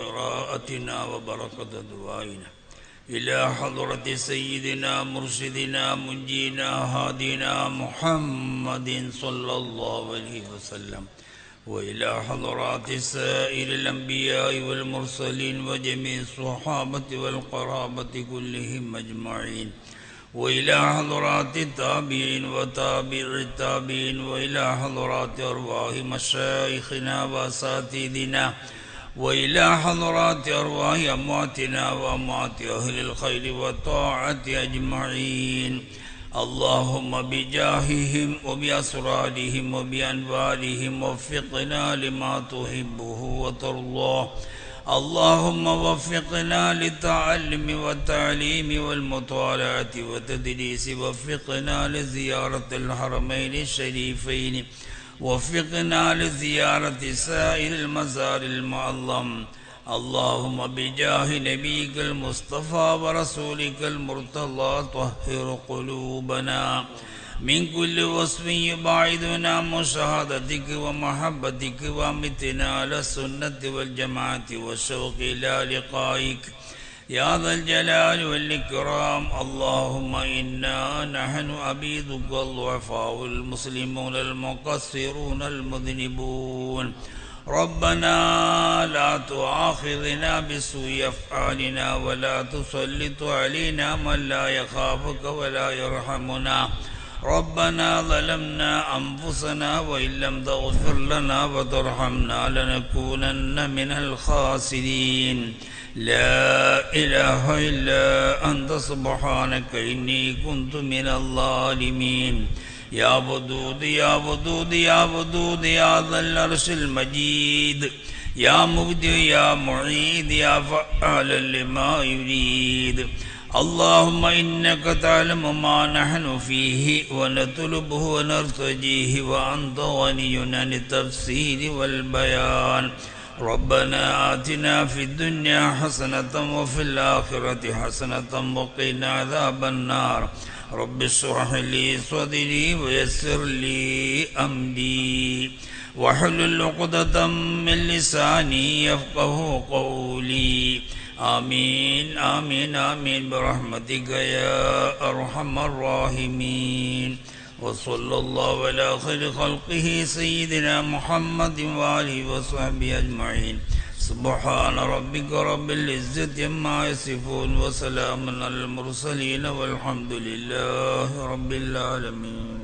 قراءتنا وبركة دعائنا. إلى حضرة سيدنا مرشدنا منجينا هادينا محمد صلى الله عليه وسلم. وإلى حضرات سائر الأنبياء والمرسلين وجميع الصحابة والقرابة كلهم أجمعين. وإلى حضرات التابعين وتابع التابعين وإلى حضرات أرواح مشايخنا وأساتذنا وإلى حضرات أرواح أمواتنا وأموات أهل الخير والطاعة أجمعين. اللهم بجاههم وبأسرارهم وبأنوارهم وفقنا لما تحبه وترضاه. اللهم وفقنا للتعلم والتعليم والمطالعة والتدريس. وفقنا لزيارة الحرمين الشريفين. وفقنا لزيارة سائر المزار المعظم. اللهم بجاه نبيك المصطفى ورسولك المرتضى طهر قلوبنا. من كل وصف يبعدنا مشاهدتك ومحبتك وأمتنا على السنة والجماعة والشوق إلى لقائك. يا ذا الجلال والإكرام اللهم إنا نحن عبيدك الضعفاء المسلمون المقصرون المذنبون. ربنا لا تؤاخذنا بسوء أفعالنا ولا تسلط علينا من لا يخافك ولا يرحمنا. ربنا ظلمنا أنفسنا وإن لم تغفر لنا وترحمنا لنكونن من الخاسرين. لا إله إلا أنت سبحانك إني كنت من الظالمين. يا ودود يا ودود يا ودود يا ذا العرش المجيد. يا مبدع يا معيد يا فعال لما يريد. اللهم إنك تعلم ما نحن فيه ونطلبه ونرتجيه وأنت غني عن التفسير والبيان. ربنا آتنا في الدنيا حسنة وفي الآخرة حسنة وقنا عذاب النار. رب اشرح لي صدري ويسر لي أمري. واحلل عقدة من لساني يفقه قولي. آمين آمين آمين. برحمتك يا أرحم الراحمين. وصلى الله على خير خلقه سيدنا محمد وآله وصحبه أجمعين. سبحان ربك رب العزة عما يصفون وسلام على المرسلين والحمد لله رب العالمين.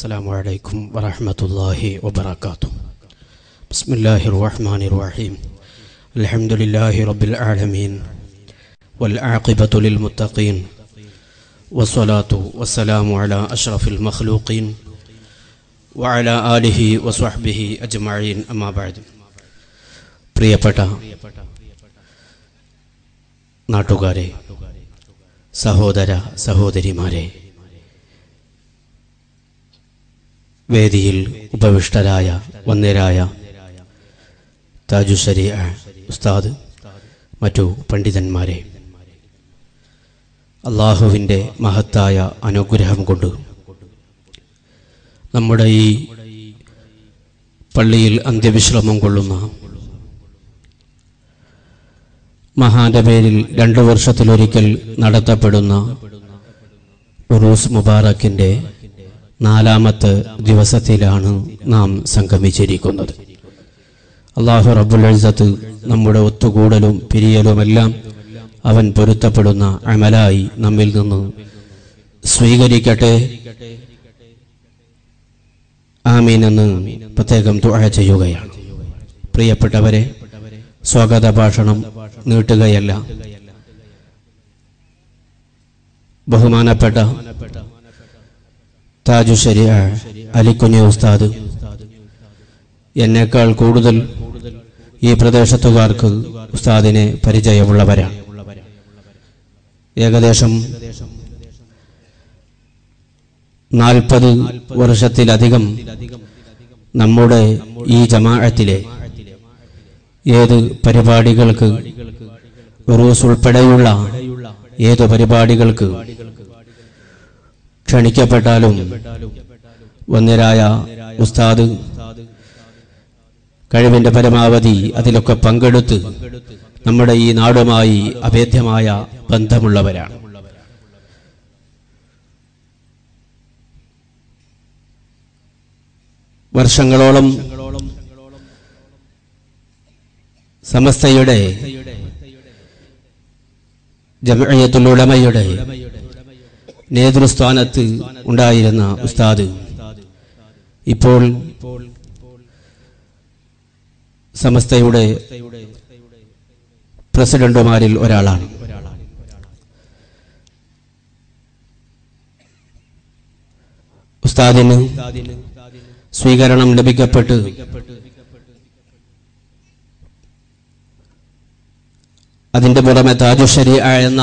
السلام عليكم ورحمة الله وبركاته بسم الله الرحمن الرحيم الحمد لله رب العالمين والعاقبة للمتقين والصلاة والسلام على أشرف المخلوقين وعلى آله وصحبه أجمعين أما بعد പ്രിയപ്പെട്ട നാട്ടുകാരെ സഹോദര സഹോദരിമാരെ വേദിയിൽ ഉപവിഷ്ടരായ വന്നേരായ താജുശരി ഉസ്താദ് മറ്റു പണ്ഡിതന്മാരെ. അള്ളാഹുവിന്റെ മഹത്തായ അനുഗ്രഹം കൊണ്ട് നമ്മുടെ ഈ പള്ളിയിൽ അന്ത്യവിശ്രമം കൊള്ളുന്ന മഹാന്റെ പേരിൽ രണ്ടു വർഷത്തിലൊരിക്കൽ നടത്തപ്പെടുന്ന ഉറൂസ് മുബാറക്കിന്റെ നാലാമത്തെ ദിവസത്തിലാണ് നാം സംഗമിച്ചിരിക്കുന്നത്. അള്ളാഹു റബ്ബുൽ എഴുസത്ത് നമ്മുടെ ഒത്തുകൂടലും പിരിയലുമെല്ലാം അവൻ പൊരുത്തപ്പെടുന്ന അമലായി നമ്മിൽ നിന്ന് സ്വീകരിക്കട്ടെ. ആമീൻ എന്ന് പ്രത്യേകം തുഴ ചെയ്യുകയാണ്. പ്രിയപ്പെട്ടവരെ സ്വാഗത ഭാഷണം നീട്ടുകയല്ല. ബഹുമാനപ്പെട്ട താജു ശരിയ അലിക്കുഞ്ഞ ഉസ്താദ്. എന്നേക്കാൾ കൂടുതൽ ഈ പ്രദേശത്തുകാർക്ക് ഉസ്താദിനെ പരിചയമുള്ളവരാണ് ഏകദേശം നാൽപ്പത് വർഷത്തിലധികം നമ്മുടെ ഈ ജമാഅത്തിലെ ഏത് പരിപാടികൾക്ക് ഉറൂസ് ഉൾപ്പെടെയുള്ള ഏത് പരിപാടികൾക്ക് ക്ഷണിക്കപ്പെട്ടാലും വന്യരായ ഉസ്താദ് കഴിവിന്റെ പരമാവധി അതിലൊക്കെ പങ്കെടുത്ത് നമ്മുടെ ഈ നാടുമായി അഭേദ്യമായ ബന്ധമുള്ളവരാണ്. വർഷങ്ങളോളം സമസ്തയുടെ ജമയത്തുള്ളുടമയുടെ നേതൃസ്ഥാനത്ത് ഉണ്ടായിരുന്ന ഉസ്താദ്. ഇപ്പോൾ സമസ്തയുടെ പ്രസിഡന്റുമാരിൽ ഒരാളാണ്. ഉസ്താദിന് സ്വീകരണം ലഭിക്കപ്പെട്ട് അതിന്റെ പുറമെ താജുഷരി എന്ന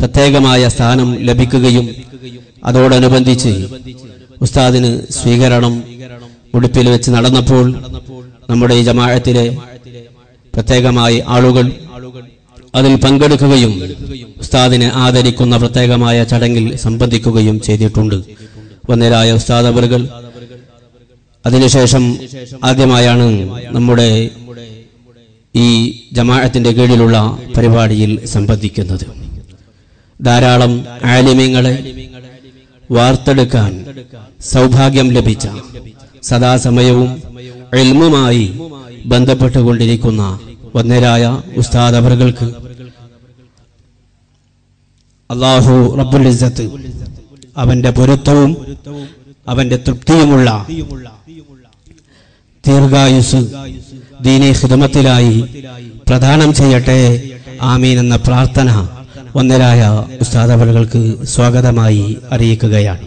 പ്രത്യേകമായ സ്ഥാനം ലഭിക്കുകയും അതോടനുബന്ധിച്ച് ഉസ്താദിന് സ്വീകരണം ഉടുപ്പിൽ വെച്ച് നടന്നപ്പോൾ നമ്മുടെ ഈ ജമാഴത്തിലെ പ്രത്യേകമായി ആളുകൾ അതിൽ പങ്കെടുക്കുകയും ഉസ്താദിനെ ആദരിക്കുന്ന പ്രത്യേകമായ ചടങ്ങിൽ സംബന്ധിക്കുകയും ചെയ്തിട്ടുണ്ട്. വന്നേരായ ഉസ്താദ് അവറുകൾ അതിനുശേഷം ആദ്യമായാണ് നമ്മുടെ ഈ ജമാഅത്തിന്റെ കീഴിലുള്ള പരിപാടിയിൽ സംബന്ധിക്കുന്നത്. ധാരാളം ആലിമ്യങ്ങളെ വാർത്തെടുക്കാൻ സൗഭാഗ്യം ലഭിച്ച സദാസമയവും എൽമുമായി ബന്ധപ്പെട്ടുകൊണ്ടിരിക്കുന്ന വന്നരായ ഉസ്താദ് അവർകൾക്ക് അള്ളാഹു റബ്ബുൽ അവന്റെ പൊരുത്തവും അവന്റെ തൃപ്തിയുമുള്ള ദീർഘായുസ് ദീനി ഹിതമത്തിലായി പ്രദാനം ചെയ്യട്ടെ. ആമീൻ എന്ന പ്രാർത്ഥന ഒന്നരായ ഉസ്താദവലുകൾക്ക് സ്വാഗതമായി അറിയിക്കുകയാണ്.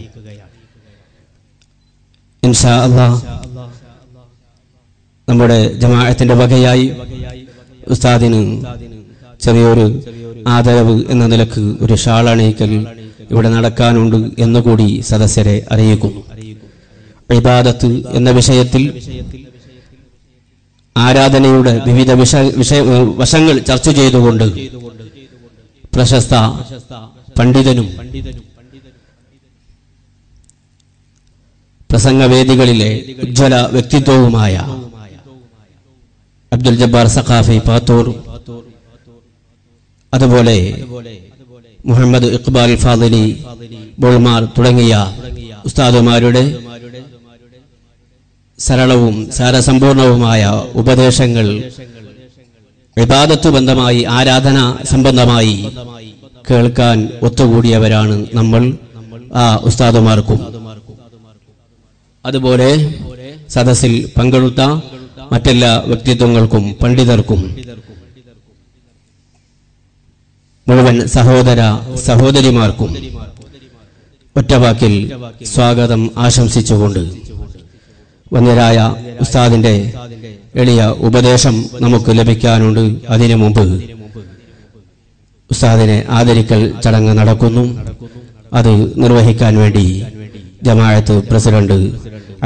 അള്ളാ നമ്മുടെ ജമാഅത്തിന്റെ വകയായി ഉസ്താദിന് ചെറിയൊരു ആദരവ് എന്ന നിലയ്ക്ക് ഒരു ഷാളണയിക്കൽ ഇവിടെ നടക്കാനുണ്ട് എന്നുകൂടി സദസ്യരെ അറിയിക്കുന്നു ഇബാദത്ത് എന്ന വിഷയത്തിൽ ആരാധനയുടെ വിവിധ വിഷ വിഷയ വശങ്ങൾ ചർച്ച ചെയ്തുകൊണ്ട് പ്രശസ്ത പണ്ഡിതനും പ്രസംഗവേദികളിലെ ഉജ്ജ്വല വ്യക്തിത്വവുമായ അബ്ദുൽ ജബ്ബാർ സഖാഫി പാത്തൂർ അതുപോലെ മുഹമ്മദ് ഇക്ബാൽ ഫാദലി ബോൾമാർ തുടങ്ങിയ ഉസ്താദുമാരുടെ സരളവും സാരസമ്പൂർണവുമായ ഉപദേശങ്ങൾ വിവാദത്തു ബന്ധമായി ആരാധന സംബന്ധമായി കേൾക്കാൻ ഒത്തുകൂടിയവരാണ് നമ്മൾ ആ ഉസ്താദുമാർക്കും. അതുപോലെ സദസ്സിൽ പങ്കെടുത്ത മറ്റെല്ലാ വ്യക്തിത്വങ്ങൾക്കും പണ്ഡിതർക്കും മുഴുവൻ സഹോദര സഹോദരിമാർക്കും ഒറ്റവാക്കിൽ സ്വാഗതം ആശംസിച്ചുകൊണ്ട് വന്യരായ ഉസ്താദിന്റെ എളിയ ഉപദേശം നമുക്ക് ലഭിക്കാനുണ്ട് അതിനു മുമ്പ്. ഉസ്താദിനെ ആദരിക്കൽ ചടങ്ങ് നടക്കുന്നു. അത് നിർവഹിക്കാൻ വേണ്ടി ജമാഅത്ത് പ്രസിഡന്റ്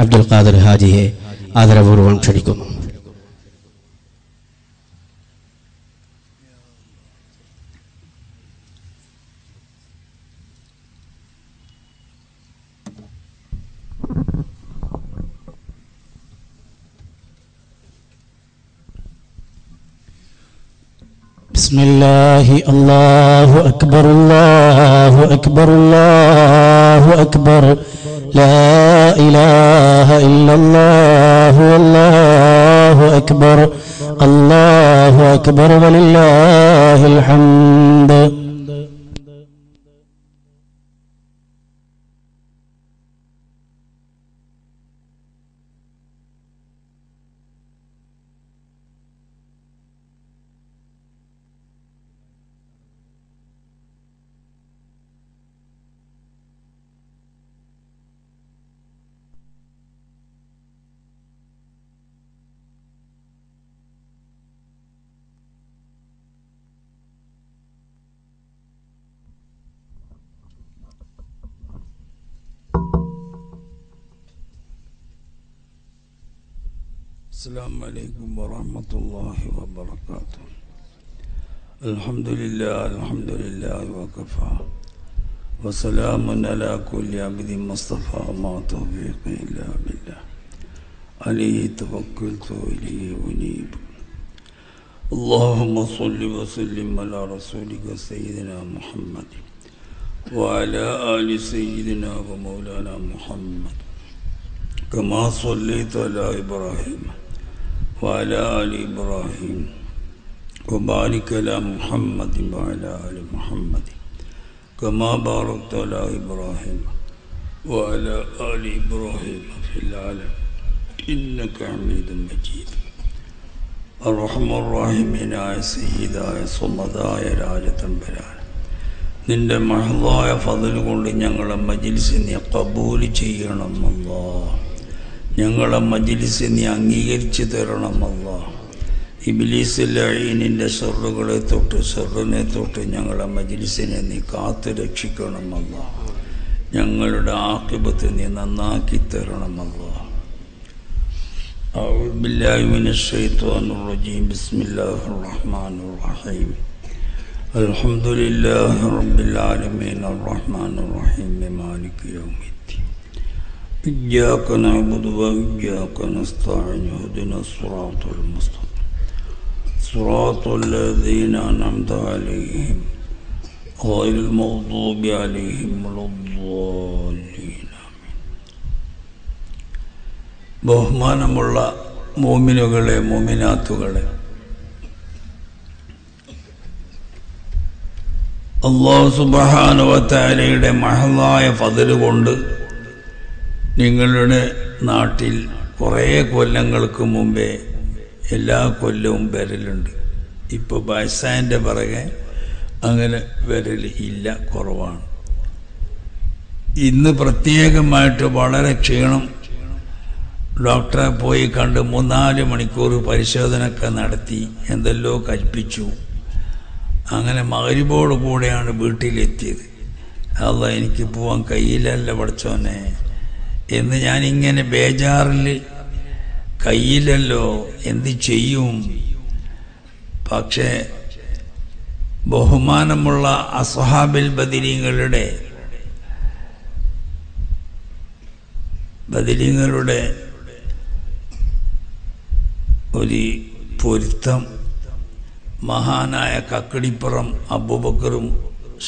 അബ്ദുൽ ഖാദർ ഹാജിയെ ആദരപൂർവം ക്ഷണിക്കുന്നു. بسم الله الله أكبر الله أكبر الله أكبر. لا إله إلا الله والله أكبر الله أكبر ولله الحمد. وكفى وسلام على كل عبد مصطفى ما توفيقي إلا بالله. عليه توكلت وإليه أنيب. اللهم صل وسلم على رسولك سيدنا محمد وعلى آل سيدنا ومولانا محمد. كما صليت على إبراهيم وعلى آل إبراهيم. وبارك على محمد وعلى آل محمد. كما باركت على إبراهيم وعلى آل إبراهيم في العالم إنك حميد مجيد الرحم الراحمين ആയ സയ്യിദായ സ്വമതായ രാജതമ്പരാണ് നിന്റെ മഹളായ ഫതൽ കൊണ്ട് ഞങ്ങളെ മജിൽസ് നീ കബൂൽ ചെയ്യണമല്ല ഞങ്ങളെ മജിൽസ് നീ അംഗീകരിച്ച് തരണമല്ല ഇബിലീസ് ലഴീനിൻ്റെ ഷെറുകളെ തൊട്ട് ഷെറിനെ തൊട്ട് ഞങ്ങളെ മജിലിസിനെ നീ കാത്തു രക്ഷിക്കണമല്ല ഞങ്ങളുടെ ആക്കിബത്ത് നീ നന്നാക്കി തരണമല്ല أعوذ بالله من الشيطان الرجيم بسم الله الرحمن الرحيم الحمد لله رب العالمين الرحمن الرحيم مالك يوم الدين إياك نعبد وإياك نستعين اهدنا الصراط المستقيم صراط الذين أنعمت عليهم غير المغضوب عليهم ولا الضالين آمين ബഹുമാനമുള്ള മോമിനുകളെ മോമിനാത്തുകളെ അള്ളാഹു സുബഹാനുവത്താലയുടെ മഹളായ ഫതില് കൊണ്ട് നിങ്ങളുടെ നാട്ടിൽ കുറേ കൊല്ലങ്ങൾക്ക് മുമ്പേ എല്ലാ കൊല്ലവും വരലുണ്ട്. ഇപ്പോൾ ബൈസാന്റെ പിറകെ അങ്ങനെ വരൽ ഇല്ല കുറവാണ്. ഇന്ന് പ്രത്യേകമായിട്ട് വളരെ ക്ഷീണം. ഡോക്ടറെ പോയി കണ്ട് മൂന്നാൽ മണിക്കൂർ പരിശോധനയൊക്കെ നടത്തി എന്തെല്ലോ കൽപ്പിച്ചു. അങ്ങനെ മകരിബോട് കൂടെയാണ് വീട്ടിലെത്തിയത്. അല്ല എനിക്ക് പോവാൻ കയ്യിലല്ല പഠിച്ചോനെ എന്ന് ഞാനിങ്ങനെ ബേജാറിൽ കയ്യിലല്ലോ എന്ത് ചെയ്യും? പക്ഷേ ബഹുമാനമുള്ള അസഹാബിൽ ബദിരീങ്ങളുടെ ബദിരീങ്ങളുടെ ഒരു പൊരുത്തം മഹാനായ കക്കടിപ്പുറം അബൂബക്കറും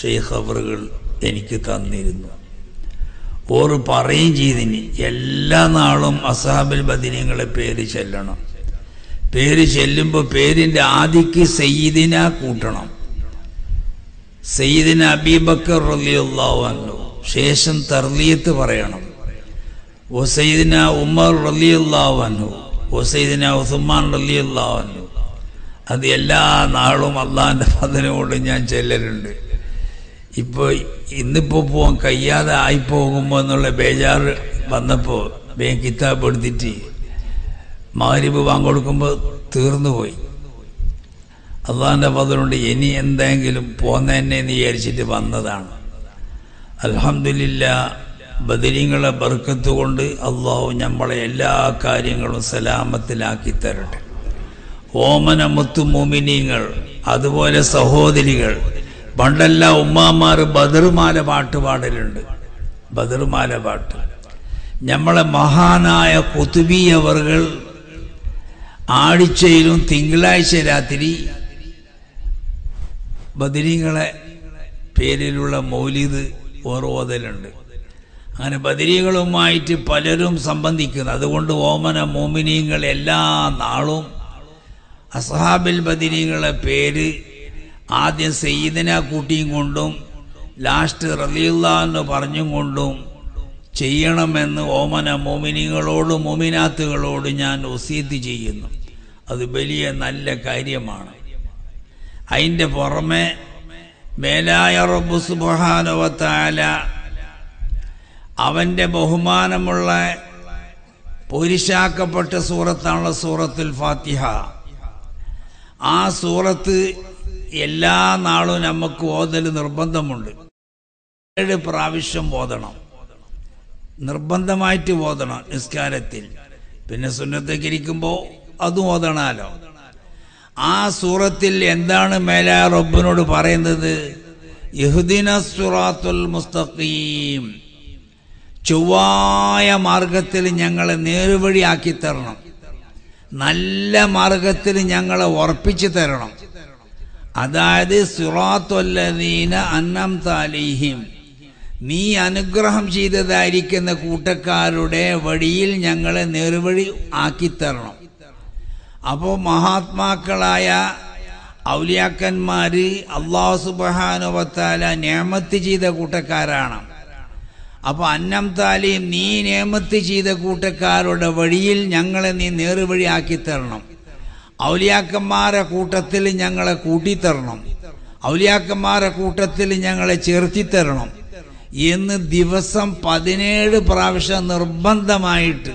ഷെയ്ഖ് അവറുകൾ എനിക്ക് തന്നിരുന്നു. ഓർ പറയും ചെയ്തിന്. എല്ലാ നാളും അസാബിൽ ബദിനങ്ങളെ പേര് ചെല്ലണം. പേര് ചെല്ലുമ്പോൾ പേരിന്റെ ആദിക്ക് സയ്യിദിന കൂട്ടണം. സയ്യിദിന അബീബക്കർ റലിയുള്ളാവല്ലോ ശേഷം തർലിയത്ത് പറയണം. ഒസൈദിന ഉമർ റലിയുള്ളാവന്നു ഒസൈദിന ഉസുമാൻ റലിയുള്ളാവന്നു അത് എല്ലാ നാളും അള്ളാഹിന്റെ പതിനോട് ഞാൻ ചെല്ലലുണ്ട്. ഇപ്പോൾ ഇന്നിപ്പോൾ പോകാൻ കഴിയാതെ ആയിപ്പോകുമ്പോൾ എന്നുള്ള ബേജാറ് വന്നപ്പോൾ വേഗം കിതാബ് എടുത്തിട്ട് മാരിബ് വാങ്ങൊടുക്കുമ്പോൾ തീർന്നു പോയി അള്ളാഹിന്റെ പതിലുണ്ട് ഇനി എന്തെങ്കിലും പോന്നെന്നെ എന്ന് വിചാരിച്ചിട്ട് വന്നതാണ്. അലഹമില്ല ബദരിങ്ങളെ ബർക്കത്ത് കൊണ്ട് അള്ളാഹു നമ്മളെ എല്ലാ കാര്യങ്ങളും സലാമത്തിലാക്കി തരട്ടെ. ഓമന മുത്തു മോമിനിയങ്ങൾ അതുപോലെ സഹോദരികൾ പണ്ടെല്ലാം ഉമ്മാമാർ ബദറുമാല പാട്ട് പാടലുണ്ട്. ബദറുമാല പാട്ട്. നമ്മളെ മഹാനായ കുത്തുബിയവറുകൾ ആഴ്ചയിലും തിങ്കളാഴ്ച രാത്രി ബദരീങ്ങളെ പേരിലുള്ള മൗലിദ് ഓർവോതലുണ്ട് അങ്ങനെ ബദരീകളുമായിട്ട് പലരും സംബന്ധിക്കുന്നു. അതുകൊണ്ട് ഓമന മോമിനീങ്ങൾ എല്ലാ നാളും അസഹാബിൽ ബദിരികളെ പേര് ആദ്യം സയ്യിദിനെ കൂട്ടിയും കൊണ്ടും ലാസ്റ്റ് റലിയുള്ള പറഞ്ഞും കൊണ്ടും ചെയ്യണമെന്ന് ഓമന മോമിനികളോടും മോമിനാത്തുകളോട് ഞാൻ ഒസീത്ത് ചെയ്യുന്നു. അത് വലിയ നല്ല കാര്യമാണ്. അതിന്റെ പുറമെ മേലായ റബ്ബു സുബാനവത്താല അവന്റെ ബഹുമാനമുള്ള പൊരിശാക്കപ്പെട്ട സൂറത്താണുള്ള സൂറത്തുൽ ഫാത്തിഹ. ആ സൂറത്ത് എല്ലാ നാളും നമുക്ക് ഓതൽ നിർബന്ധമുണ്ട്. ഏഴ് പ്രാവശ്യം ഓതണം. നിർബന്ധമായിട്ട് ഓതണം നിസ്കാരത്തിൽ. പിന്നെ സുന്നത്തേക്ക് ഇരിക്കുമ്പോൾ അതും ഓതണാലോ. ആ സൂറത്തിൽ എന്താണ് മേലാ റബ്ബിനോട് പറയുന്നത്? യഹുദിന സുറാത്തുൽ മുസ്തഖീം. ചൊവ്വായ മാർഗത്തിൽ ഞങ്ങളെ നേരുവഴിയാക്കി തരണം. നല്ല മാർഗത്തിൽ ഞങ്ങളെ ഉറപ്പിച്ചു തരണം. അതായത് സിറാത്തൊല്ലീന അന്നം താലിഹിം നീ അനുഗ്രഹം ചെയ്തതായിരിക്കുന്ന കൂട്ടക്കാരുടെ വഴിയിൽ ഞങ്ങളെ നേർവഴി ആക്കിത്തരണം. അപ്പോൾ മഹാത്മാക്കളായ ഔലിയാക്കന്മാർ അള്ളാഹു സുബഹാനുവത്താല നിയമത്ത് ചെയ്ത കൂട്ടക്കാരാണ്. അപ്പോൾ അന്നം താലിയും നീ നിയമത്ത് ചെയ്ത കൂട്ടക്കാരുടെ വഴിയിൽ ഞങ്ങളെ നീ നേർവഴി ആക്കിത്തരണം. തരണം ഔലിയാക്കന്മാരെ കൂട്ടത്തിൽ ഞങ്ങളെ കൂട്ടിത്തരണം. ഔലിയാക്കന്മാരെ കൂട്ടത്തിൽ ഞങ്ങളെ ചേർത്തിത്തരണം. എന്ന് ദിവസം പതിനേഴ് പ്രാവശ്യം നിർബന്ധമായിട്ട്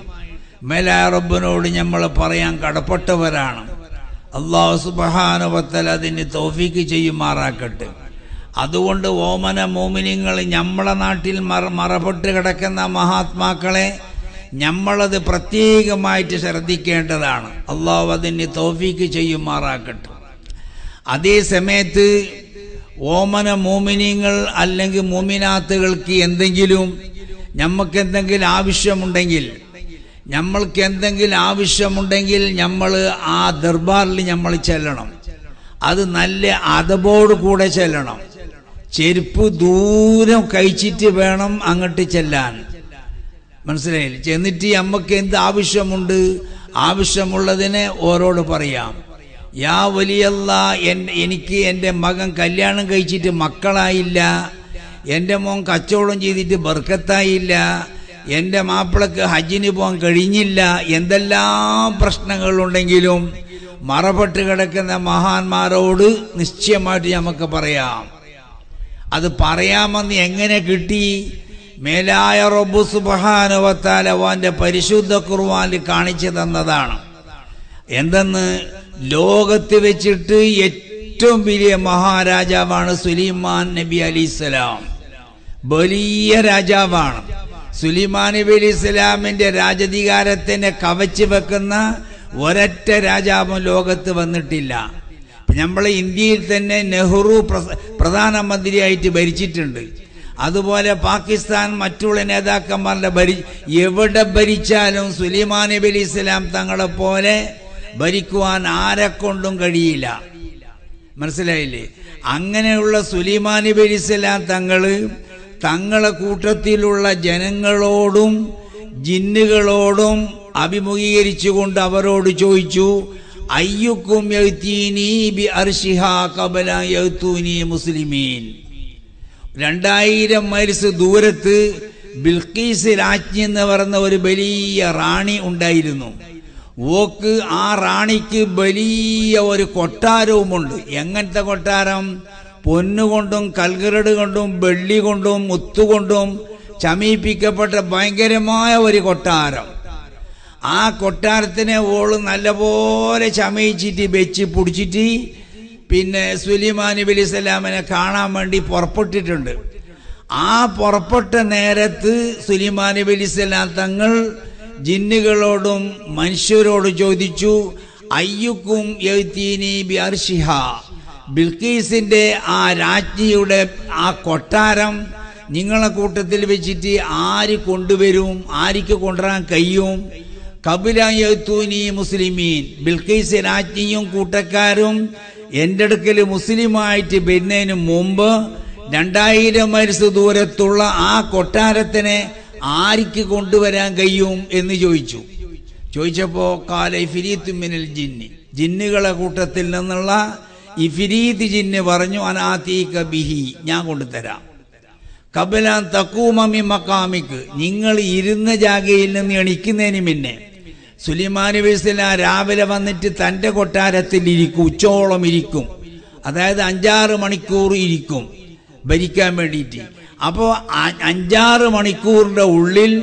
മേലാറബിനോട് നമ്മൾ പറയാൻ കടപ്പെട്ടവരാണ്. അള്ളാഹു സുബഹാനുവത്തൽ അതിന് തോഫിക്ക് ചെയ്യുമാറാക്കട്ടെ. അതുകൊണ്ട് ഓമന മോമിനിങ്ങൾ നമ്മളെ നാട്ടിൽ മറ മറപ്പെട്ട് കിടക്കുന്ന മഹാത്മാക്കളെ നമ്മളത് പ്രത്യേകമായിട്ട് ശ്രദ്ധിക്കേണ്ടതാണ്. അള്ളാഹു അതിന് തോഫീക്ക് ചെയ്യുമാറാക്കട്ടെ അതേ സമയത്ത് ഓമന മോമിനിങ്ങൾ അല്ലെങ്കിൽ മോമിനാത്തുകൾക്ക് എന്തെങ്കിലും നമുക്ക് എന്തെങ്കിലും ആവശ്യമുണ്ടെങ്കിൽ നമ്മൾക്ക് എന്തെങ്കിലും ആവശ്യമുണ്ടെങ്കിൽ നമ്മൾ ആ ദർബാറിൽ നമ്മൾ ചെല്ലണം. അത് നല്ല അതബോട് കൂടെ ചെല്ലണം. ചെരുപ്പ് ദൂരം കഴിച്ചിട്ട് വേണം അങ്ങോട്ട് ചെല്ലാൻ. മനസ്സിലായില്ല? ചെന്നിട്ട് ഈ അമ്മയ്ക്ക് എന്ത് ആവശ്യമുണ്ട്? ആവശ്യമുള്ളതിനെ ഓരോട് പറയാം. യാ വലിയല്ല എനിക്ക് എന്റെ മകൻ കല്യാണം കഴിച്ചിട്ട് മക്കളായില്ല. എന്റെ മോൻ കച്ചവടം ചെയ്തിട്ട് ബർക്കത്തായില്ല. എന്റെ മാപ്പിളക്ക് ഹജ്ജിന് പോകാൻ കഴിഞ്ഞില്ല. എന്തെല്ലാം പ്രശ്നങ്ങളുണ്ടെങ്കിലും മറപ്പെട്ട് കിടക്കുന്ന മഹാന്മാരോട് നിശ്ചയമായിട്ട് നമുക്ക് പറയാം. അത് പറയാമെന്ന് എങ്ങനെ കിട്ടി? മേലായ റബ്ബു സുബഹാനുവത്താല അവന്റെ പരിശുദ്ധ കുർവാനിൽ കാണിച്ചു തന്നതാണ്. എന്തെന്ന്? ലോകത്ത് വെച്ചിട്ട് ഏറ്റവും വലിയ മഹാരാജാവാണ് സുലൈമാൻ നബി അലിസ്ലാം വലിയ രാജാവാണ്. സുലിമാൻ നബി അലി ഇസ്ലാമിന്റെ രാജധികാരത്തിനെ കവച്ചു വെക്കുന്ന ഒരൊറ്റ രാജാവും ലോകത്ത് വന്നിട്ടില്ല. നമ്മൾ ഇന്ത്യയിൽ തന്നെ നെഹ്റു പ്രധാനമന്ത്രിയായിട്ട് ഭരിച്ചിട്ടുണ്ട്. അതുപോലെ പാകിസ്ഥാൻ മറ്റുള്ള നേതാക്കന്മാരുടെ ഭരി എവിടെ ഭരിച്ചാലും സുലൈമാൻ നബി അലി ഇസ്ലാം തങ്ങളെ പോലെ ഭരിക്കുവാൻ ആരെ കൊണ്ടും കഴിയില്ല. മനസ്സിലായില്ലേ? അങ്ങനെയുള്ള സുലൈമാൻ നബി അലി ഇസ്ലാം തങ്ങൾ തങ്ങളെ കൂട്ടത്തിലുള്ള ജനങ്ങളോടും ജിന്നുകളോടും അഭിമുഖീകരിച്ചുകൊണ്ട് അവരോട് ചോദിച്ചു അയ്യുക്കും ബി അർഷിഹ കബല മുസ്ലിമീൻ? രണ്ടായിരം മൈൽസ് ദൂരത്ത് ബിൽക്കീസ് രാജ്ഞി എന്ന് പറയുന്ന ഒരു വലിയ റാണി ഉണ്ടായിരുന്നു. ഓക്ക് ആ റാണിക്ക് വലിയ ഒരു കൊട്ടാരവുമുണ്ട്. എങ്ങനത്തെ കൊട്ടാരം? പൊന്നുകൊണ്ടും കൽകരട് കൊണ്ടും വെള്ളി കൊണ്ടും മുത്തുകൊണ്ടും ചമീപിക്കപ്പെട്ട ഭയങ്കരമായ ഒരു കൊട്ടാരം. ആ കൊട്ടാരത്തിനെ ഓൾ നല്ലപോലെ ചമയിച്ചിട്ട് വെച്ച് പിടിച്ചിട്ട് പിന്നെ സുലിമാൻ നബി അലി സ്വലാമിനെ കാണാൻ വേണ്ടി പുറപ്പെട്ടിട്ടുണ്ട്. ആ പുറപ്പെട്ട നേരത്ത് സുലിമാൻ നബി അലി സ്വലാം തങ്ങൾ ജിന്നുകളോടും മനുഷ്യരോടും ചോദിച്ചു അയ്യുക്കും ബി അർഷിഹ ബിൽക്കീസിന്റെ ആ രാജ്ഞിയുടെ ആ കൊട്ടാരം നിങ്ങളെ കൂട്ടത്തിൽ വെച്ചിട്ട് ആര് കൊണ്ടുവരും ആർക്ക് കൊണ്ടുവരാൻ കഴിയും? കബിലൂനി മുസ്ലിമീൻ. ബിൽക്കീസ് രാജ്ഞിയും കൂട്ടക്കാരും എന്റെ അടുക്കൽ മുസ്ലിമായിട്ട് വരുന്നതിന് മുമ്പ് രണ്ടായിരം മൈൽസ് ദൂരത്തുള്ള ആ കൊട്ടാരത്തിനെ ആർക്ക് കൊണ്ടുവരാൻ കഴിയും എന്ന് ചോദിച്ചു. ചോദിച്ചപ്പോ കാല മിനൽ ജിന്നി. ജിന്നുകളെ കൂട്ടത്തിൽ നിന്നുള്ള ഇഫിരീത്ത് ജിന്ന് പറഞ്ഞു അനാത്തീക ബിഹി ഞാൻ കൊണ്ടുതരാം. കബലാൻ തക്കൂമമി മക്കാമിക്ക് നിങ്ങൾ ഇരുന്ന ജാഗയിൽ നിന്ന് എണിക്കുന്നതിന് മുന്നേ സുലിമാൻ നബിസ്ലാം രാവിലെ വന്നിട്ട് തന്റെ കൊട്ടാരത്തിൽ ഇരിക്കും ഉച്ചോളം ഇരിക്കും. അതായത് അഞ്ചാറ് മണിക്കൂർ ഇരിക്കും ഭരിക്കാൻ വേണ്ടിയിട്ട്. അപ്പോൾ അഞ്ചാറ് മണിക്കൂറിന്റെ ഉള്ളിൽ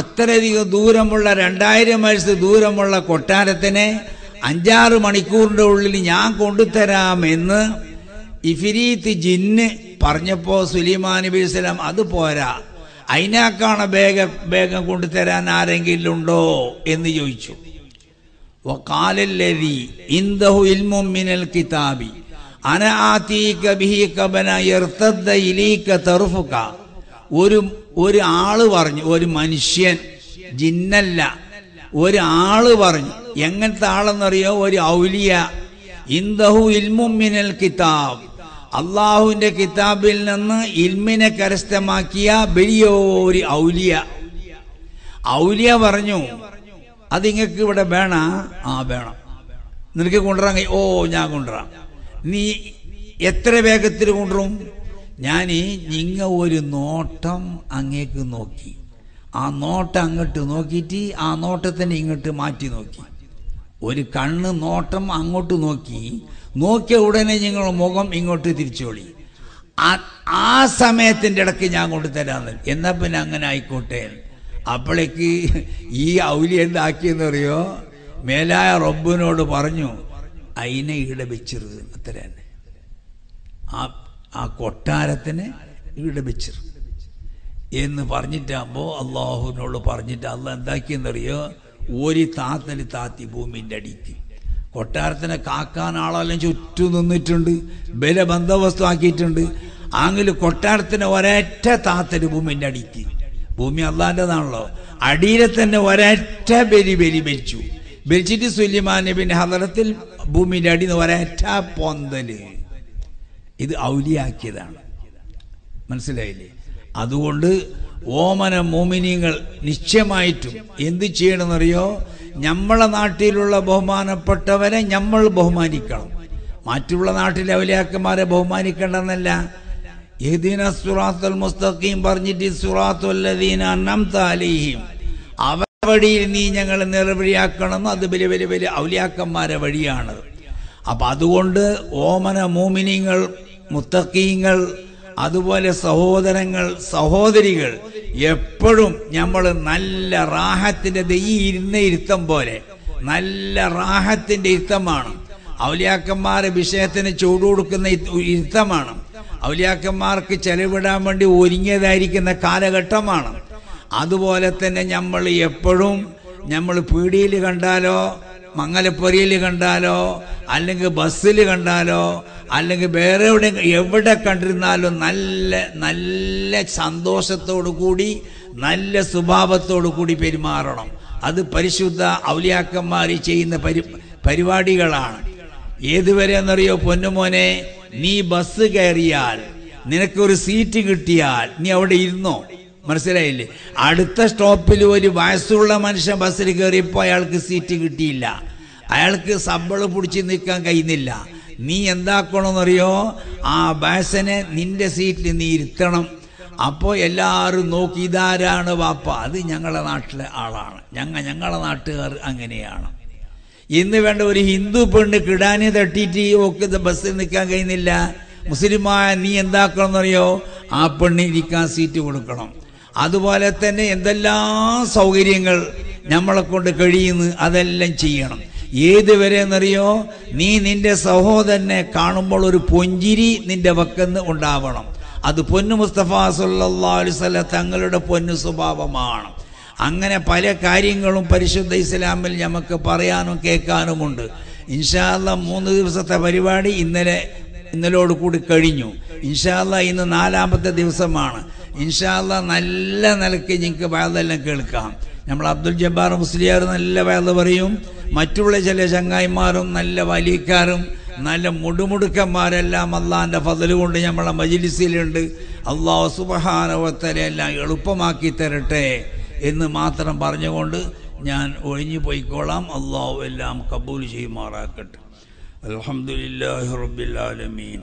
അത്രയധികം ദൂരമുള്ള രണ്ടായിരം മൈൽസ് ദൂരമുള്ള കൊട്ടാരത്തിനെ അഞ്ചാറ് മണിക്കൂറിന്റെ ഉള്ളിൽ ഞാൻ കൊണ്ടുതരാമെന്ന് ഇഫിരീത്ത് ജിന്ന് പറഞ്ഞപ്പോൾ സുലൈമാൻ നബി വസ്ലാം അത് പോരാ. അതിനേക്കാണ് വേഗം വേഗം കൊണ്ടുതരാൻ ആരെങ്കിലും ഉണ്ടോ എന്ന് ചോദിച്ചു. വക്കാലല്ലതി ഇന്ദഹു ഇൽമും മിനൽ കിതാബി. അന ആതീക ബിഹി കബന യർത്തദ്ദ ഇലീക തർഫുക. ഒരു ഒരു ആൾ പറഞ്ഞു ഒരു മനുഷ്യൻ ജിന്നല്ല. ഒരു ആൾ പറഞ്ഞു എങ്ങനത്തെ ആളെന്നറിയോ? ഒരു ഔലിയ. ഇന്ദഹു ഇൽമും കിതാബ്. അള്ളാഹുവിന്റെ കിതാബിൽ നിന്ന് ഇൽമിനെ കരസ്ഥമാക്കിയ വലിയൊരു ഔലിയ. ഔലിയ പറഞ്ഞു അത് ഇങ്ങക്ക് ഇവിടെ വേണ? ആ വേണം. നിനക്ക് കൊണ്ടുവരാൻ ഓ ഞാൻ കൊണ്ടുവരാം. നീ എത്ര വേഗത്തിൽ കൊണ്ടുവരും? ഞാൻ നിങ്ങ ഒരു നോട്ടം അങ്ങേക്ക് നോക്കി. ആ നോട്ടം അങ്ങോട്ട് നോക്കിയിട്ട് ആ നോട്ടത്തിനെ ഇങ്ങോട്ട് മാറ്റി നോക്കി. ഒരു കണ്ണ് നോട്ടം അങ്ങോട്ട് നോക്കി. നോക്കിയ ഉടനെ നിങ്ങൾ മുഖം ഇങ്ങോട്ട് തിരിച്ചോളി. ആ- സമയത്തിന്റെ ഇടയ്ക്ക് ഞാൻ കൊണ്ടുതരാന്ന് എന്നാ പിന്നെ അങ്ങനെ ആയിക്കോട്ടെ. അപ്പോഴേക്ക് ഈ ഔലി എന്താക്കിയെന്ന് അറിയോ മേലായ റബ്ബിനോട് പറഞ്ഞു അതിനെ ഇവിടെ വെച്ചിരുത് അത്ര തന്നെ ആ ആ കൊട്ടാരത്തിന് ഇവിടെ വെച്ചിരുത് എന്ന് പറഞ്ഞിട്ടാകുമ്പോൾ അള്ളാഹുവിനോട് പറഞ്ഞിട്ട് അള്ളാഹ് എന്താക്കിയെന്നറിയോ? ഒരു താത്തൽ താത്തി ഭൂമിന്റെ അടിക്ക്. കൊട്ടാരത്തിനെ കാക്കാൻ ആളെല്ലാം ചുറ്റും നിന്നിട്ടുണ്ട് ബല ബന്ധവസ്തുവാക്കിയിട്ടുണ്ട് ആങ്കിൽ കൊട്ടാരത്തിന് ഒരൊറ്റ താത്തര് ഭൂമിന്റെ അടിക്ക്. ഭൂമി അള്ളാന്റെതാണല്ലോ. അടിയിലെ തന്നെ ഒരൊറ്റ ബലി ബലി ഭരിച്ചു. ഭരിച്ചിട്ട് സുല്യമാൻ നബിൻ ഹദറത്തിൽ ഭൂമിന്റെ അടിയിൽ നിന്ന് ഒരൊറ്റ പൊന്തൽ. ഇത് ഔലിയാക്കിയതാണ്. മനസ്സിലായില്ലേ? അതുകൊണ്ട് ഓമന മോമിനിയങ്ങൾ നിശ്ചയമായിട്ടും എന്ത് ചെയ്യണമെന്നറിയോ? നമ്മളെ നാട്ടിലുള്ള ബഹുമാനപ്പെട്ടവരെ നമ്മൾ ബഹുമാനിക്കണം. മറ്റുള്ള നാട്ടിലെ അവലിയാക്കന്മാരെ ബഹുമാനിക്കണ്ടെന്നല്ല ഏദീന സുറാത്തുൽ മുസ്തഖീം പറഞ്ഞിട്ട് സുറാത്തുല്ലദീന അലൈഹിം. വഴിയിൽ നീ ഞങ്ങൾ നിറവഴിയാക്കണം അത് വലിയ വലിയ വലിയ ഔലിയാക്കന്മാരെ വഴിയാണ്. അപ്പൊ അതുകൊണ്ട് ഓമന മോമിനിങ്ങൾ മുത്തക്കീങ്ങൾ അതുപോലെ സഹോദരങ്ങൾ സഹോദരികൾ എപ്പോഴും നമ്മൾ നല്ല റാഹത്തിന്റെ ദൈ ഇരുന്ന ഇരുത്തം പോലെ നല്ല റാഹത്തിന്റെ ഇരുത്തമാണ്. ഔലിയാക്കന്മാരെ വിഷയത്തിന് ചൂട് കൊടുക്കുന്ന ഇരുത്തമാണ്. ഔലിയാക്കന്മാർക്ക് ചെലവിടാൻ വേണ്ടി ഒരുങ്ങിയതായിരിക്കുന്ന കാലഘട്ടമാണ്. അതുപോലെ തന്നെ നമ്മൾ എപ്പോഴും നമ്മൾ പീടിയിൽ കണ്ടാലോ മംഗലപ്പൊരിയിൽ കണ്ടാലോ അല്ലെങ്കിൽ ബസ്സിൽ കണ്ടാലോ അല്ലെങ്കിൽ വേറെ എവിടെ എവിടെ കണ്ടിരുന്നാലും നല്ല നല്ല സന്തോഷത്തോടു കൂടി നല്ല സ്വഭാവത്തോടു കൂടി പെരുമാറണം. അത് പരിശുദ്ധ ഔലിയാക്കന്മാർ ചെയ്യുന്ന പരി പരിപാടികളാണ്. ഏതുവരെ എന്നറിയോ പൊന്നുമോനെ നീ ബസ് കയറിയാൽ നിനക്കൊരു സീറ്റ് കിട്ടിയാൽ നീ അവിടെ ഇരുന്നോ? മനസ്സിലായില്ലേ? അടുത്ത സ്റ്റോപ്പിൽ ഒരു വയസ്സുള്ള മനുഷ്യൻ ബസ്സിൽ കയറിയപ്പോൾ അയാൾക്ക് സീറ്റ് കിട്ടിയില്ല. അയാൾക്ക് സമ്പളം പിടിച്ച് നിൽക്കാൻ കഴിയുന്നില്ല. നീ എന്താക്കണമെന്നറിയോ ആ ബാസനെ നിന്റെ സീറ്റിൽ നീ ഇരുത്തണം. അപ്പോൾ എല്ലാവരും നോക്കി ഇതാരാണ് വാപ്പ? അത് ഞങ്ങളുടെ നാട്ടിലെ ആളാണ്. ഞങ്ങ ഞങ്ങളെ നാട്ടുകാർ അങ്ങനെയാണ്. ഇന്ന് വേണ്ട ഒരു ഹിന്ദു പെണ്ണ് കിടാനി തട്ടിയിട്ട് ഒക്കെ ബസ്സിൽ നിൽക്കാൻ കഴിയുന്നില്ല. മുസ്ലിമായ നീ എന്താക്കണമെന്നറിയോ ആ പെണ്ണ് ഇരിക്കാൻ സീറ്റ് കൊടുക്കണം. അതുപോലെ തന്നെ എന്തെല്ലാം സൗകര്യങ്ങൾ നമ്മളെ കൊണ്ട് കഴിയുന്നു അതെല്ലാം ചെയ്യണം. ഏതുവരെ എന്നറിയോ നീ നിന്റെ സഹോദരനെ കാണുമ്പോൾ ഒരു പൊഞ്ചിരി നിന്റെ വക്കെന്ന് ഉണ്ടാവണം. അത് പൊന്നു മുസ്തഫ സല്ലല്ലാഹു അലൈഹി തങ്ങളുടെ പൊന്നു സ്വഭാവമാണ്. അങ്ങനെ പല കാര്യങ്ങളും പരിശുദ്ധ ഇസ്ലാമിൽ നമുക്ക് പറയാനും കേൾക്കാനുമുണ്ട്. ഇൻഷാല്ല മൂന്ന് ദിവസത്തെ പരിപാടി ഇന്നലെ ഇന്നലോട് കൂടി കഴിഞ്ഞു. ഇൻഷാല്ല ഇന്ന് നാലാമത്തെ ദിവസമാണ്. ഇൻഷാല്ല നല്ല നിലയ്ക്ക് നിങ്ങൾക്ക് വയതെല്ലാം കേൾക്കാം. നമ്മൾ അബ്ദുൽ ജബ്ബാർ മുസ്ലിയാർ നല്ല വയത് പറയും. മറ്റുള്ള ചില ചങ്ങായിമാരും നല്ല വലിയക്കാരും നല്ല മുടുമുടുക്കന്മാരെല്ലാം അള്ളാന്റെ ഫതല് കൊണ്ട് നമ്മളെ മജിലിസിലുണ്ട് അള്ളാഹു സുബഹാനവത്തരെ എല്ലാം എളുപ്പമാക്കി തരട്ടെ എന്ന് മാത്രം പറഞ്ഞുകൊണ്ട് ഞാൻ ഒഴിഞ്ഞു പോയിക്കോളാം അള്ളാഹു എല്ലാം കബൂൽ ചെയ്യുമാറാക്കട്ടെ അൽഹംദുലില്ലാഹി റബ്ബിൽ ആലമീൻ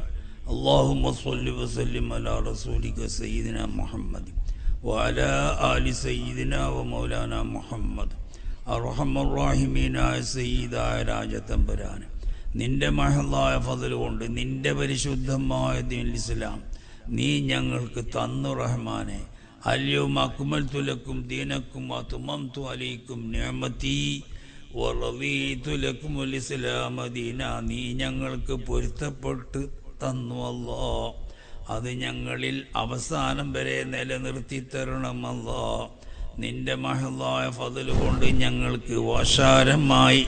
اللهم صل وسلم على رسولك سيدنا محمد وعلى آل سيدنا ومولانا محمد അർഹം റഹീമീനായ സയ്യിദായ രാജത്തമ്പരാന് നിന്റെ മഹലായ ഫതിലുകൊണ്ട് കൊണ്ട് നിന്റെ പരിശുദ്ധമായ ദീൻ ഇസ്ലാം നീ ഞങ്ങൾക്ക് തന്നു റഹ്മാനെ. അല്യവും അക്മൽ തുലക്കും ദീനക്കും അതുമംതു അലൈക്കും നിയമത്തി ദീന നീ ഞങ്ങൾക്ക് പൊരുത്തപ്പെട്ട് തന്നു അല്ലോ. അത് ഞങ്ങളിൽ അവസാനം വരെ നിലനിർത്തി തരണമല്ലോ നിന്റെ മഹലായ ഫതിൽ കൊണ്ട് ഞങ്ങൾക്ക് വശാരമായി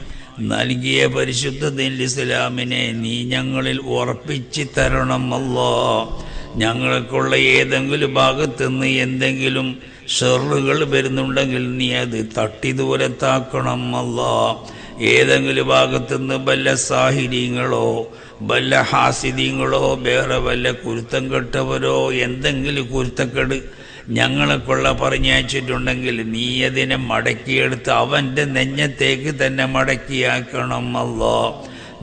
നൽകിയ പരിശുദ്ധ ദീൻ ഇസ്ലാമിനെ നീ ഞങ്ങളിൽ ഉറപ്പിച്ചു തരണം ഞങ്ങൾക്കുള്ള ഏതെങ്കിലും ഭാഗത്തുനിന്ന് എന്തെങ്കിലും ഷെറുകൾ വരുന്നുണ്ടെങ്കിൽ നീ അത് തട്ടി ദൂരത്താക്കണം അല്ലോ. ഏതെങ്കിലും ഭാഗത്തുനിന്ന് വല്ല സാഹിര്യങ്ങളോ വല്ല ഹാസിദ്യങ്ങളോ വേറെ വല്ല കുരുത്തം കെട്ടവരോ എന്തെങ്കിലും കുരുത്തക്കെട് ഞങ്ങളെ കൊള്ള പറഞ്ഞയച്ചിട്ടുണ്ടെങ്കിൽ നീ അതിനെ മടക്കിയെടുത്ത് അവന്റെ നെഞ്ഞത്തേക്ക് തന്നെ മടക്കിയാക്കണം അല്ലോ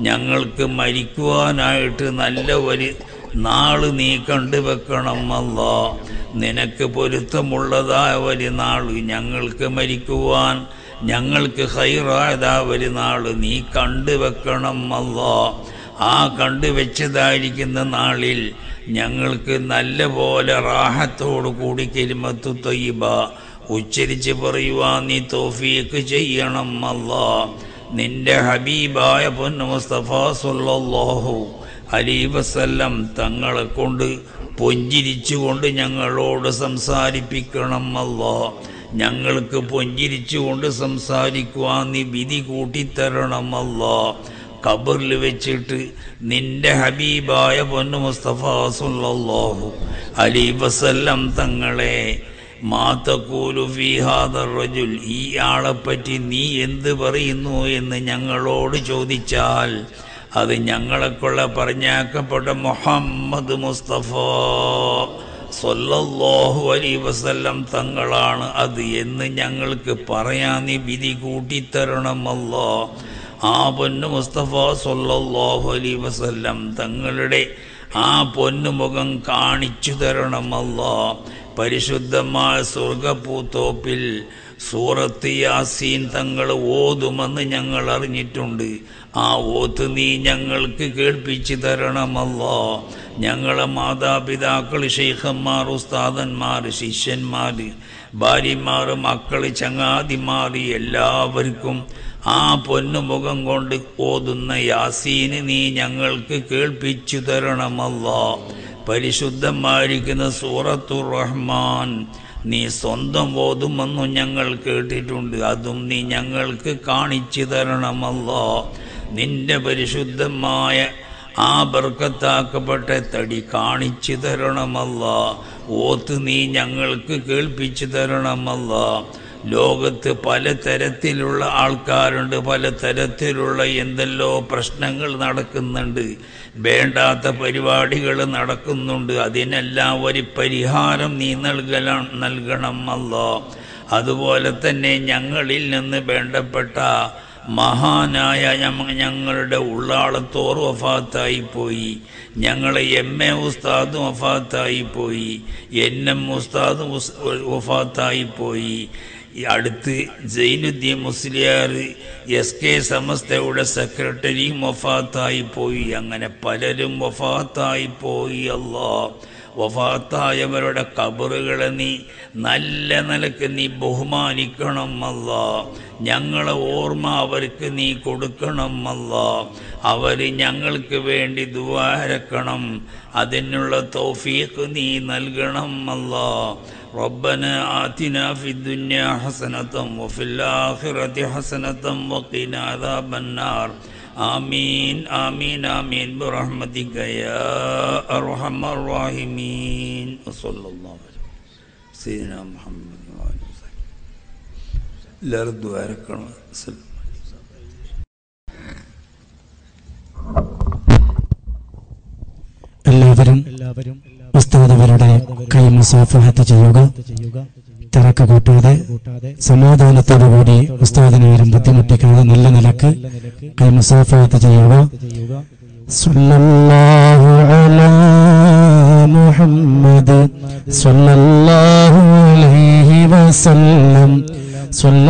ഞങ്ങൾക്ക് മരിക്കുവാനായിട്ട് നല്ല ഒരു നാൾ നീ കണ്ടുവെക്കണം അല്ലോ നിനക്ക് പൊരുത്തമുള്ളതായ ഒരു നാൾ ഞങ്ങൾക്ക് മരിക്കുവാൻ ഞങ്ങൾക്ക് ഹൈറായതാ ഒരു നാൾ നീ കണ്ടുവെക്കണം അല്ലോ ആ കണ്ടുവെച്ചതായിരിക്കുന്ന നാളിൽ ഞങ്ങൾക്ക് നല്ല പോലെ റാഹത്തോടു കൂടി കിരുമത്തു തൊയ്യബ. ഉച്ചരിച്ച് പറയുവാൻ നീ തോഫീക്ക് ചെയ്യണം അല്ലാ. നിന്റെ ഹബീബായ പൊന്നു മുസ്തഫ സുല്ലാഹു അലി വസല്ലം തങ്ങളെ കൊണ്ട് പൊഞ്ചിരിച്ചുകൊണ്ട് ഞങ്ങളോട് സംസാരിപ്പിക്കണം അല്ലാ. ഞങ്ങൾക്ക് പൊഞ്ചിരിച്ചുകൊണ്ട് സംസാരിക്കുവാൻ നീ വിധി കൂട്ടിത്തരണം അല്ലാ. ഖബറിൽ വെച്ചിട്ട് നിന്റെ ഹബീബായ പൊന്നു മുസ്തഫ സുല്ലാഹു അലി വസല്ലം തങ്ങളെ മാത്തക്കൂലു റജുൽ ഈ ആളെപ്പറ്റി നീ എന്ത് പറയുന്നു എന്ന് ഞങ്ങളോട് ചോദിച്ചാൽ അത് ഞങ്ങളെക്കൊള്ള പറഞ്ഞാക്കപ്പെട്ട മുഹമ്മദ് മുസ്തഫ സൊല്ലാഹു അലി വസല്ലം തങ്ങളാണ് അത് എന്ന് ഞങ്ങൾക്ക് പറയാൻ നീ വിധി കൂട്ടിത്തരണമല്ലോ. ആ പൊന്നു മുസ്തഫ സൊല്ലാഹു അലി വസല്ലം തങ്ങളുടെ ആ പൊന്നുമുഖം കാണിച്ചു തരണമല്ലോ പരിശുദ്ധമായ സ്വർഗപ്പൂത്തോപ്പിൽ സൂറത്ത് യാസീൻ തങ്ങൾ ഓതുമെന്ന് ഞങ്ങൾ അറിഞ്ഞിട്ടുണ്ട്. ആ ഓത്ത് നീ ഞങ്ങൾക്ക് കേൾപ്പിച്ചു തരണമല്ലോ ഞങ്ങളെ മാതാപിതാക്കൾ ഷെയ്ഖന്മാർ ഉസ്താദന്മാർ ശിഷ്യന്മാർ ഭാര്യമാർ മക്കൾ ചങ്ങാതിമാർ എല്ലാവർക്കും ആ പൊന്നുമുഖം കൊണ്ട് ഓതുന്ന യാസീന് നീ ഞങ്ങൾക്ക് കേൾപ്പിച്ചു തരണമല്ലോ. പരിശുദ്ധമായിരിക്കുന്ന സൂറത്തു റഹ്മാൻ നീ സ്വന്തം ഓതുമെന്നു ഞങ്ങൾ കേട്ടിട്ടുണ്ട്. അതും നീ ഞങ്ങൾക്ക് കാണിച്ചു തരണമല്ലോ. നിന്റെ പരിശുദ്ധമായ ആ ബർക്കത്താക്കപ്പെട്ട തടി കാണിച്ചു തരണമല്ല. ഓത്ത് നീ ഞങ്ങൾക്ക് കേൾപ്പിച്ചു തരണമല്ല. ലോകത്ത് പലതരത്തിലുള്ള ആൾക്കാരുണ്ട് പലതരത്തിലുള്ള എന്തെല്ലോ പ്രശ്നങ്ങൾ നടക്കുന്നുണ്ട് വേണ്ടാത്ത പരിപാടികൾ നടക്കുന്നുണ്ട്. അതിനെല്ലാം ഒരു പരിഹാരം നീ നൽകണം നൽകണം അല്ലോ. അതുപോലെ തന്നെ ഞങ്ങളിൽ നിന്ന് വേണ്ടപ്പെട്ട മഹാനായ ഞങ്ങളുടെ ഉള്ളാളത്തോർ വഫാത്തായി പോയി. ഞങ്ങളെ എം എ ഉസ്താദും വഫാത്തായി പോയി. എൻ എം ഉസ്താദും വഫാത്തായിപ്പോയി വഫാത്തായി പോയി. ഈ അടുത്ത് ജൈനുദ്ദീൻ മുസ്ലിയാർ എസ് കെ സമസ്തയുടെ സെക്രട്ടറിയും വഫാത്തായി പോയി. അങ്ങനെ പലരും വഫാത്തായി പോയി. അല്ലാ വഫാത്തായവരുടെ കബറുകളെ നീ നല്ല നിലയ്ക്ക് നീ ബഹുമാനിക്കണം അല്ല. ഞങ്ങളെ ഓർമ്മ അവർക്ക് നീ കൊടുക്കണം അല്ല. അവർ ഞങ്ങൾക്ക് വേണ്ടി ദുവാരക്കണം അതിനുള്ള തൗഫീഖ് നീ നൽകണം അല്ല. ربنا آتنا في الدنيا حسنة وفي الآخرة حسنة وقنا عذاب النار آمين آمين آمين برحمتك يا أرحم الراحمين وصلى الله على سيدنا محمد وآله وسلم الأرض واركنا سلام എല്ലാവരും ഉസ്താദവരുടെ കൈ മുസാഫഹത്ത് ചെയ്യുക തിരക്ക് കൂട്ടാതെ സമാധാനത്തോടുകൂടി ഉസ്താദിനെ ആരും ബുദ്ധിമുട്ടിക്കാതെ നല്ല നിലയ്ക്ക് കൈ മുസാഫഹത്ത് ചെയ്യുക. സല്ലല്ലാഹു അലാ മുഹമ്മദ് സല്ലല്ലാഹു അലൈഹി വസല്ലം. സല്ല